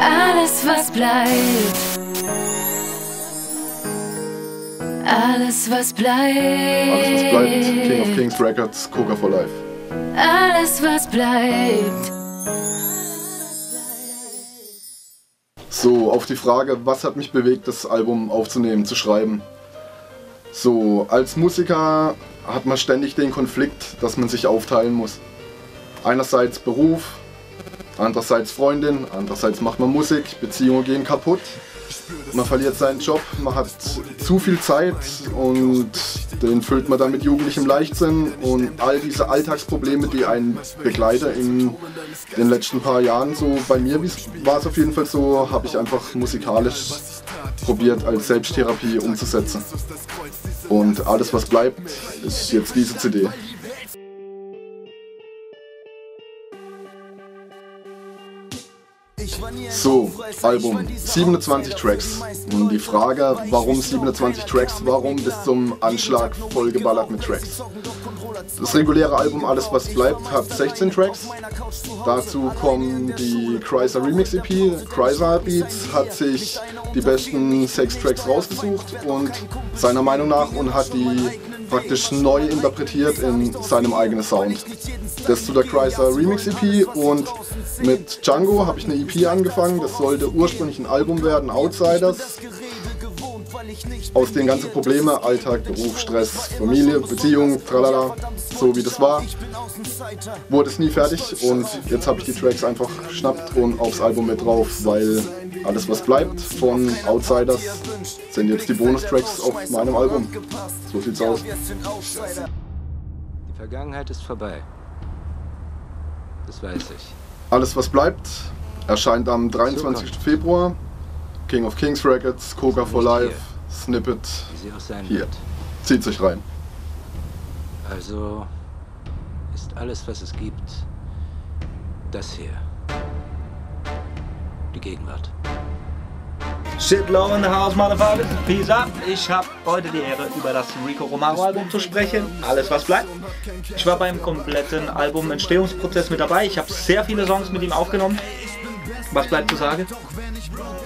Alles, was bleibt. Alles, was bleibt. Alles, was bleibt. King of Kings Records, Coca for Life. Alles, was bleibt. So, auf die Frage, was hat mich bewegt, das Album aufzunehmen, zu schreiben. So, als Musiker hat man ständig den Konflikt, dass man sich aufteilen muss. Einerseits Beruf, andererseits Freundin, andererseits macht man Musik, Beziehungen gehen kaputt. Man verliert seinen Job, man hat zu viel Zeit und den füllt man dann mit jugendlichem Leichtsinn und all diese Alltagsprobleme, die einen begleiten in den letzten paar Jahren. So bei mir war es auf jeden Fall so, habe ich einfach musikalisch probiert als Selbsttherapie umzusetzen. Und alles was bleibt, ist jetzt diese CD. So, Album, 27 Tracks. Und die Frage, warum 27 Tracks, warum bis zum Anschlag vollgeballert mit Tracks. Das reguläre Album Alles was bleibt hat 16 Tracks. Dazu kommen die Chrysler Remix EP. Chrysler Beats hat sich die besten 6 Tracks rausgesucht und seiner Meinung nach und hat die praktisch neu interpretiert in seinem eigenen Sound. Das zu der Chrysler Remix EP und mit Django habe ich eine EP angefangen. Das sollte ursprünglich ein Album werden, Outsiders. Aus den ganzen Problemen, Alltag, Beruf, Stress, Familie, Beziehung, tralala, so wie das war, wurde es nie fertig und jetzt habe ich die Tracks einfach geschnappt und aufs Album mit drauf, weil alles was bleibt von Outsiders sind jetzt die Bonustracks auf meinem Album. So sieht's aus. Die Vergangenheit ist vorbei. Das weiß ich. Alles was bleibt erscheint am 23. Februar. King of Kings Records, Coca for Life, Snippet. Hier. Zieht sich rein. Also alles, was es gibt, das hier. Die Gegenwart. Shit low in the house, motherfuckers. Peace up. Ich habe heute die Ehre, über das Rico Romero Album zu sprechen. Alles, was bleibt. Ich war beim kompletten Album-Entstehungsprozess mit dabei. Ich habe sehr viele Songs mit ihm aufgenommen. Was bleibt zu sagen?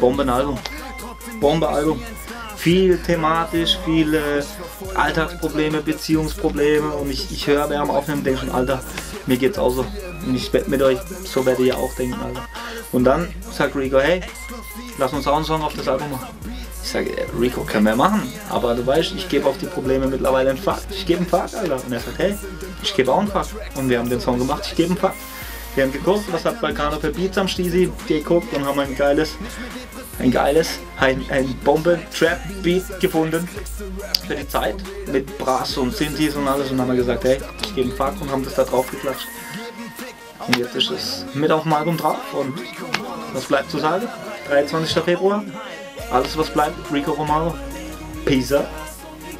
Bombenalbum. Bombealbum. Viel thematisch, viele Alltagsprobleme, Beziehungsprobleme und ich, ich höre beim Aufnehmen und denke schon, Alter, mir geht's auch so. Und ich wette mit euch, so werdet ihr auch denken, Alter. Und dann sagt Rico, hey, lass uns auch einen Song auf das Album machen. Ich sage, Rico, können wir machen, aber du weißt, ich gebe auf die Probleme mittlerweile einen Fuck. Ich gebe einen Fuck, Alter. Und er sagt, hey, ich gebe auch einen Fuck. Und wir haben den Song gemacht, ich gebe einen Fuck. Wir haben geguckt, was hat Balkano für Beats am Stisi geguckt und haben ein geiles, ein geiles, ein, ein Bombe-Trap-Beat gefunden für die Zeit mit Brass und Synthes und alles und haben wir gesagt, hey, ich gebe einen Fuck und haben das da drauf geklatscht. Und jetzt ist es mit auf dem Album drauf und was bleibt zu sagen? 23. Februar. Alles was bleibt, Rico Romano. Up.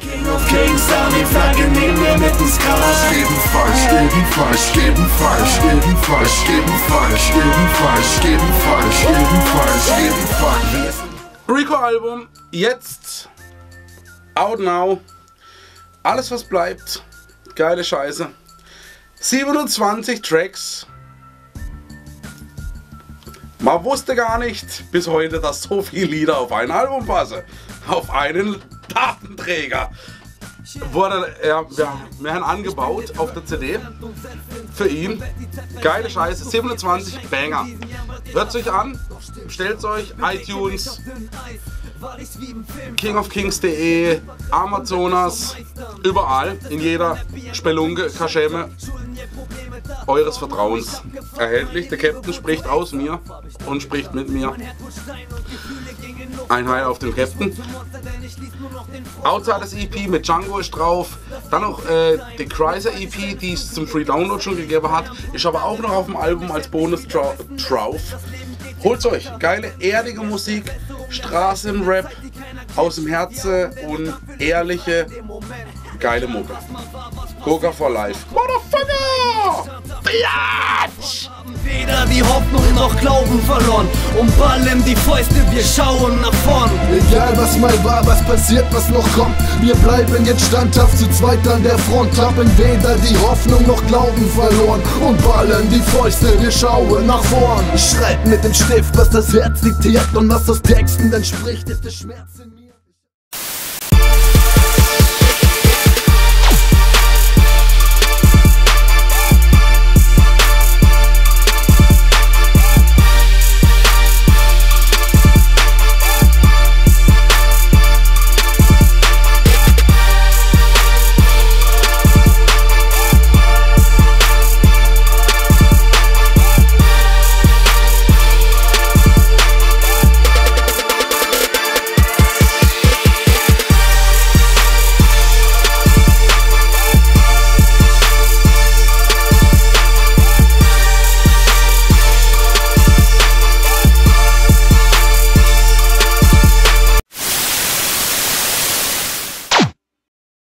King of Kings, Army Flagge neben mir mit ins Chaos. Geben falsch, geben falsch, geben falsch, geben falsch, geben falsch, geben falsch, geben falsch, geben falsch, geben falsch. Rico Album, jetzt, out now, alles was bleibt, geile Scheiße. 27 Tracks. Man wusste gar nicht bis heute, dass so viele Lieder auf ein Album passen. Auf einen Datenträger. Wurde ja, wir, haben angebaut auf der CD. Für ihn. Geile Scheiße, 27 Banger. Hört euch an, stellt euch. iTunes, kingofkings.de, Amazonas, überall, in jeder Spelunke, Kaschemme eures Vertrauens erhältlich. Der Captain spricht aus mir und spricht mit mir. Ein Heil auf den Captain. Outsiders EP mit Django ist drauf. Dann noch äh, die Chrysler EP, die es zum Free Download schon gegeben hat. Ist aber auch noch auf dem Album als Bonus drauf. Holt's euch. Geile, erdige Musik, Straßenrap aus dem Herzen und ehrliche, geile Mucke. Coca for Life. Motherfucker! Bitch! Weder die Hoffnung noch Glauben verloren. Und ballen die Fäuste, wir schauen nach vorn. Egal was mal war, was passiert, was noch kommt. Wir bleiben jetzt standhaft zu zweit an der Front. Haben weder die Hoffnung noch Glauben verloren. Und ballen die Fäuste, wir schauen nach vorn. Schreib mit dem Stift, was das Herz diktiert. Und was aus Texten entspricht, ist der Schmerz in